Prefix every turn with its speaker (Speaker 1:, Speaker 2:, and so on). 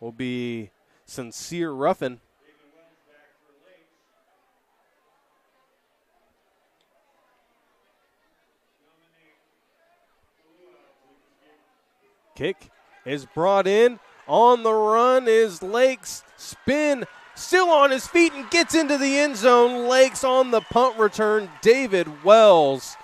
Speaker 1: will be Sincere Ruffin. Kick is brought in. On the run is Lakes. Spin. Still on his feet and gets into the end zone. Lakes on the punt return. David Wells